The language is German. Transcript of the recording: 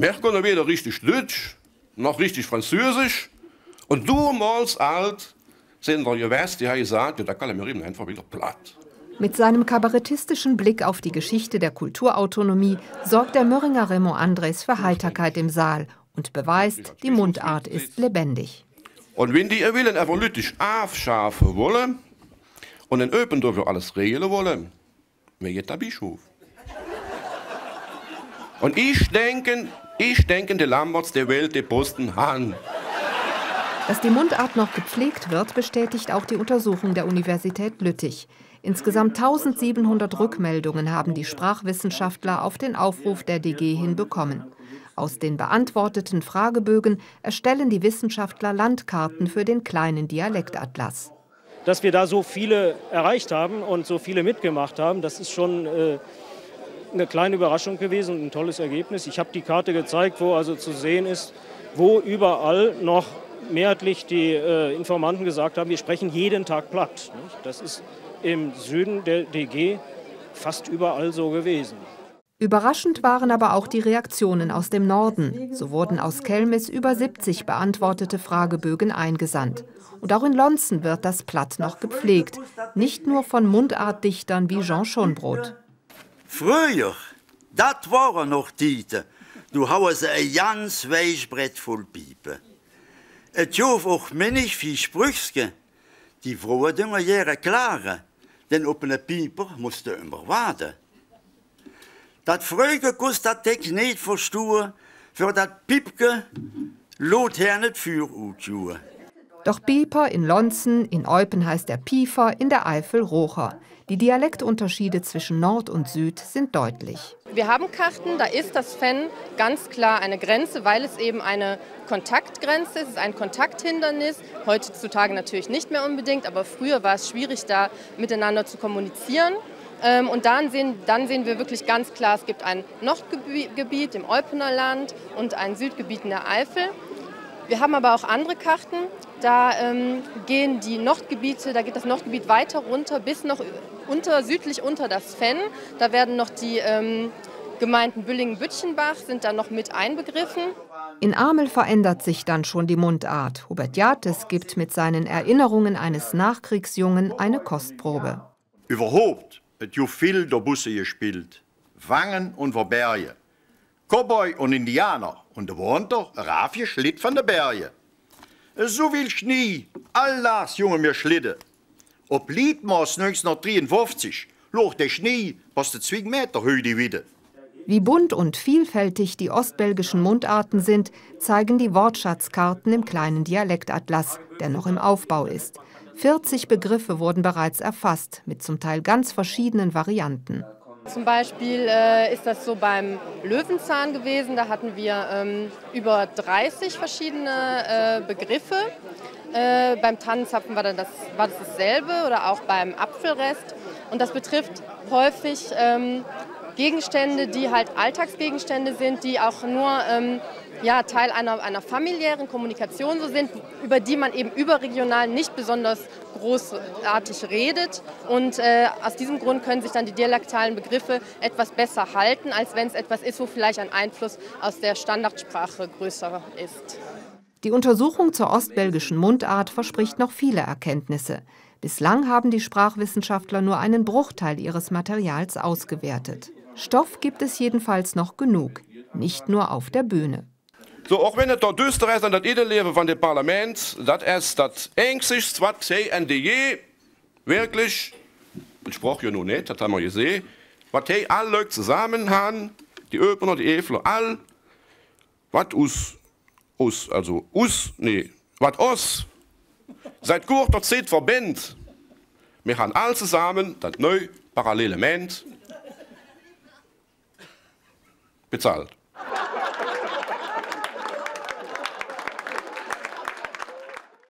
Wir können weder richtig Deutsch, noch richtig Französisch. Und du malst alt, sind wir gewusst, die haben gesagt, ja, da kann er mir eben einfach wieder platt. Mit seinem kabarettistischen Blick auf die Geschichte der Kulturautonomie sorgt der Möringer Remo Andres für Heiterkeit im Saal und beweist, die Mundart ist lebendig. Und wenn die ihr Willen evolutisch aufschaffen wollen und in Öpen dafür alles regeln wollen, wer geht der Bischof? Und ich denke, ich denke, der Lamberts der Welt die Posten han. Dass die Mundart noch gepflegt wird, bestätigt auch die Untersuchung der Universität Lüttich. Insgesamt 1700 Rückmeldungen haben die Sprachwissenschaftler auf den Aufruf der DG hin bekommen. Aus den beantworteten Fragebögen erstellen die Wissenschaftler Landkarten für den kleinen Dialektatlas. Dass wir da so viele erreicht haben und so viele mitgemacht haben, das ist schon äh, eine kleine Überraschung gewesen und ein tolles Ergebnis. Ich habe die Karte gezeigt, wo also zu sehen ist, wo überall noch mehrheitlich die äh, Informanten gesagt haben, wir sprechen jeden Tag platt. Nicht? Das ist im Süden der DG fast überall so gewesen. Überraschend waren aber auch die Reaktionen aus dem Norden. So wurden aus Kelmis über 70 beantwortete Fragebögen eingesandt. Und auch in Lonzen wird das Platt noch gepflegt, nicht nur von Mundartdichtern wie Jean Schonbrot. Früher, das waren noch Tite, du hast ein ganz Weichbrett voll Piepe. Et jof auch minnig viel Sprüchske, die frohe Dinger jere klare, denn op een Pieper musste immer warten. Dat Freuge kost dat ik niet verstoer, für dat Piepke lot her net für utjue. Doch Pieper in Lonzen, in Eupen heißt er Piefer, in der Eifel Rocher. Die Dialektunterschiede zwischen Nord und Süd sind deutlich. Wir haben Karten, da ist das Fan ganz klar eine Grenze, weil es eben eine Kontaktgrenze ist, es ist ein Kontakthindernis. Heutzutage natürlich nicht mehr unbedingt, aber früher war es schwierig, da miteinander zu kommunizieren. Ähm, und dann sehen, dann sehen wir wirklich ganz klar, es gibt ein Nordgebiet im Eupener Land und ein Südgebiet in der Eifel. Wir haben aber auch andere Karten. Da ähm, gehen die Nordgebiete, da geht das Nordgebiet weiter runter bis noch unter, südlich unter das Fenn. Da werden noch die ähm, Gemeinden Büllingen-Bütchenbach sind da noch mit einbegriffen. In Amel verändert sich dann schon die Mundart. Hubert Jates gibt mit seinen Erinnerungen eines Nachkriegsjungen eine Kostprobe. Überhaupt, et jo viel der Busse gespielt. Wangen und Verberge. Cowboy und Indianer und der Wonder Rafje schlitt von der Berge. So viel Schnee, all das junge mir schlitte. Ob Liedmaß 1953 loch der Schnee de 2 Meter die wieder. Wie bunt und vielfältig die ostbelgischen Mundarten sind, zeigen die Wortschatzkarten im kleinen Dialektatlas, der noch im Aufbau ist. 40 Begriffe wurden bereits erfasst, mit zum Teil ganz verschiedenen Varianten. Zum Beispiel äh, ist das so beim Löwenzahn gewesen. Da hatten wir ähm, über 30 verschiedene äh, Begriffe. Äh, beim Tannenzapfen war, das, war das dasselbe oder auch beim Apfelrest. Und das betrifft häufig ähm, Gegenstände, die halt Alltagsgegenstände sind, die auch nur ähm, ja, Teil einer, einer familiären Kommunikation so sind, über die man eben überregional nicht besonders großartig redet. Und äh, aus diesem Grund können sich dann die dialektalen Begriffe etwas besser halten, als wenn es etwas ist, wo vielleicht ein Einfluss aus der Standardsprache größer ist. Die Untersuchung zur ostbelgischen Mundart verspricht noch viele Erkenntnisse. Bislang haben die Sprachwissenschaftler nur einen Bruchteil ihres Materials ausgewertet. Stoff gibt es jedenfalls noch genug, nicht nur auf der Bühne. So, auch wenn es dort düster ist an das Edeleben von dem Parlament, das ist das Ängstlichste, was sie NDJ wirklich, ich sprach ja nur nicht, das haben wir gesehen, was sie alle zusammen haben, die Öpener, die Efler, all, was us, us, also us, nee, was us, seit kurzer Zeit verbindet. Wir haben alle zusammen das neue Parallelement bezahlt.